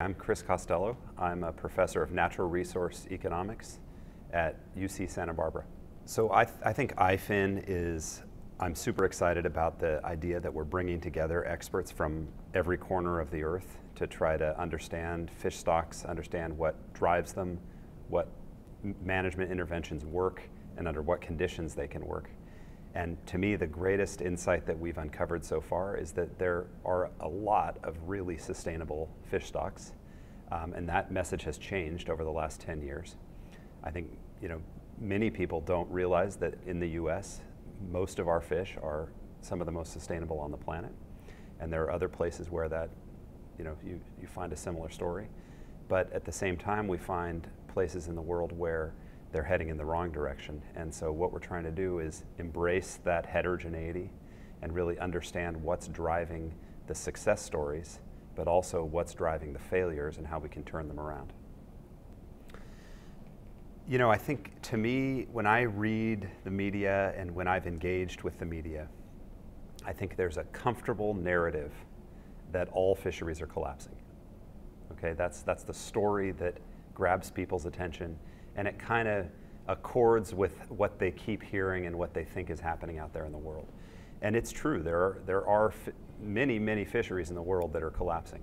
I'm Chris Costello. I'm a professor of natural resource economics at UC Santa Barbara. So I, th I think IFIN is, I'm super excited about the idea that we're bringing together experts from every corner of the earth to try to understand fish stocks, understand what drives them, what management interventions work, and under what conditions they can work. And to me, the greatest insight that we've uncovered so far is that there are a lot of really sustainable fish stocks. Um, and that message has changed over the last 10 years. I think, you know, many people don't realize that in the US, most of our fish are some of the most sustainable on the planet. And there are other places where that, you know, you, you find a similar story. But at the same time, we find places in the world where they're heading in the wrong direction. And so what we're trying to do is embrace that heterogeneity and really understand what's driving the success stories, but also what's driving the failures and how we can turn them around. You know, I think to me, when I read the media and when I've engaged with the media, I think there's a comfortable narrative that all fisheries are collapsing. Okay, that's, that's the story that grabs people's attention and it kind of accords with what they keep hearing and what they think is happening out there in the world. And it's true, there are, there are many, many fisheries in the world that are collapsing.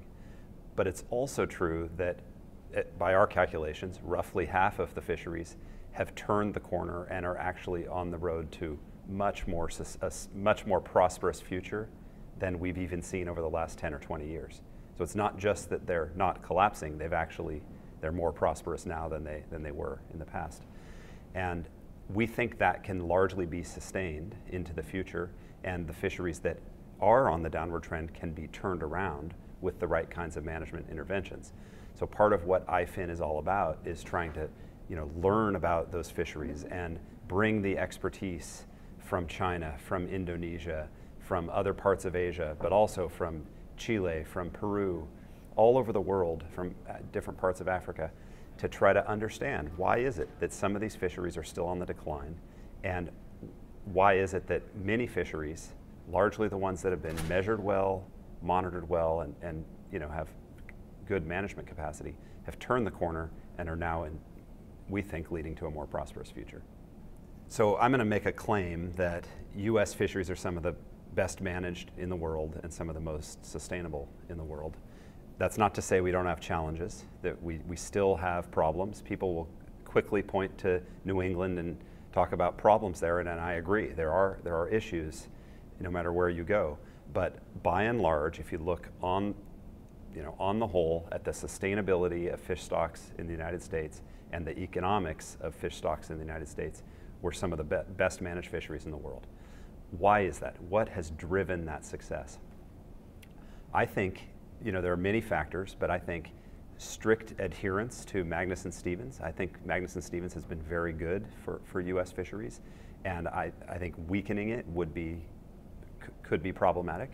But it's also true that, it, eh, by our calculations, roughly half of the fisheries have turned the corner and are actually on the road to much more, a much more prosperous future than we've even seen over the last 10 or 20 years. So it's not just that they're not collapsing, they've actually they're more prosperous now than they, than they were in the past. And we think that can largely be sustained into the future, and the fisheries that are on the downward trend can be turned around with the right kinds of management interventions. So part of what IFIN is all about is trying to you know, learn about those fisheries and bring the expertise from China, from Indonesia, from other parts of Asia, but also from Chile, from Peru, all over the world from uh, different parts of Africa to try to understand why is it that some of these fisheries are still on the decline and why is it that many fisheries, largely the ones that have been measured well, monitored well, and, and you know, have good management capacity, have turned the corner and are now, in, we think, leading to a more prosperous future. So I'm going to make a claim that U.S. fisheries are some of the best managed in the world and some of the most sustainable in the world. That's not to say we don't have challenges, that we, we still have problems. People will quickly point to New England and talk about problems there, and, and I agree, there are, there are issues no matter where you go. But by and large, if you look on, you know, on the whole at the sustainability of fish stocks in the United States and the economics of fish stocks in the United States, we're some of the be best managed fisheries in the world. Why is that? What has driven that success? I think you know, there are many factors, but I think strict adherence to Magnuson-Stevens. I think Magnuson-Stevens has been very good for, for U.S. fisheries, and I, I think weakening it would be, could be problematic.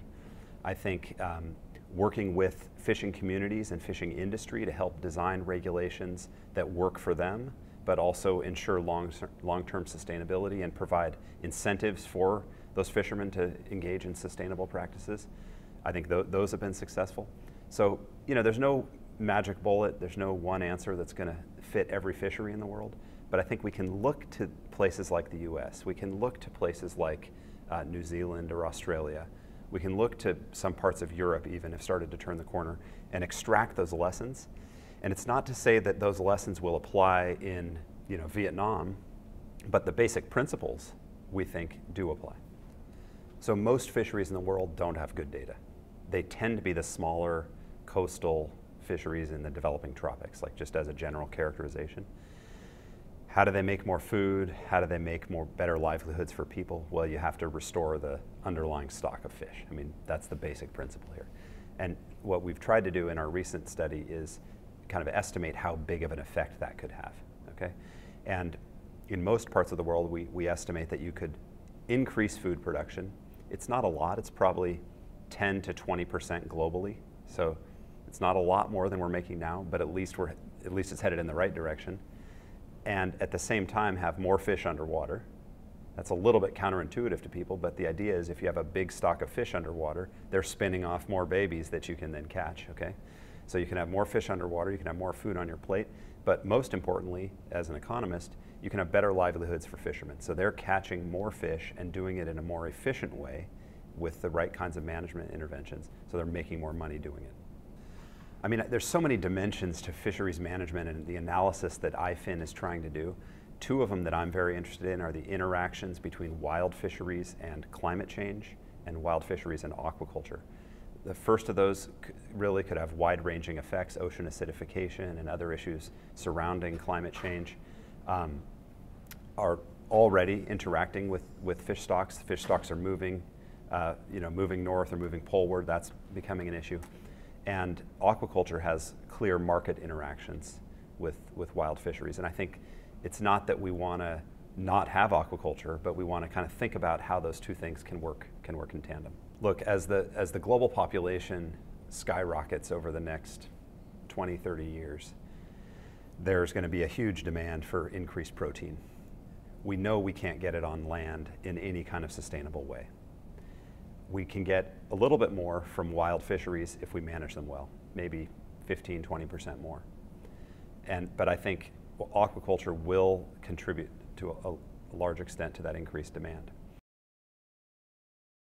I think um, working with fishing communities and fishing industry to help design regulations that work for them, but also ensure long, long-term sustainability and provide incentives for those fishermen to engage in sustainable practices. I think th those have been successful. So, you know, there's no magic bullet, there's no one answer that's going to fit every fishery in the world. But I think we can look to places like the US, we can look to places like uh, New Zealand or Australia, we can look to some parts of Europe even have started to turn the corner and extract those lessons. And it's not to say that those lessons will apply in you know, Vietnam, but the basic principles we think do apply. So most fisheries in the world don't have good data they tend to be the smaller coastal fisheries in the developing tropics, like just as a general characterization. How do they make more food? How do they make more better livelihoods for people? Well, you have to restore the underlying stock of fish. I mean, that's the basic principle here. And what we've tried to do in our recent study is kind of estimate how big of an effect that could have, okay? And in most parts of the world, we, we estimate that you could increase food production. It's not a lot, it's probably 10 to 20% globally. So it's not a lot more than we're making now, but at least we're at least it's headed in the right direction. And at the same time have more fish underwater. That's a little bit counterintuitive to people, but the idea is if you have a big stock of fish underwater, they're spinning off more babies that you can then catch, okay? So you can have more fish underwater, you can have more food on your plate, but most importantly, as an economist, you can have better livelihoods for fishermen. So they're catching more fish and doing it in a more efficient way with the right kinds of management interventions, so they're making more money doing it. I mean, there's so many dimensions to fisheries management and the analysis that IFIN is trying to do. Two of them that I'm very interested in are the interactions between wild fisheries and climate change and wild fisheries and aquaculture. The first of those really could have wide ranging effects, ocean acidification and other issues surrounding climate change um, are already interacting with, with fish stocks. Fish stocks are moving, uh, you know, moving north or moving poleward. That's becoming an issue. And aquaculture has clear market interactions with, with wild fisheries. And I think it's not that we want to not have aquaculture, but we want to kind of think about how those two things can work, can work in tandem. Look, as the, as the global population skyrockets over the next 20, 30 years, there's going to be a huge demand for increased protein. We know we can't get it on land in any kind of sustainable way. We can get a little bit more from wild fisheries if we manage them well, maybe 15, 20% more. And, but I think aquaculture will contribute to a, a large extent to that increased demand.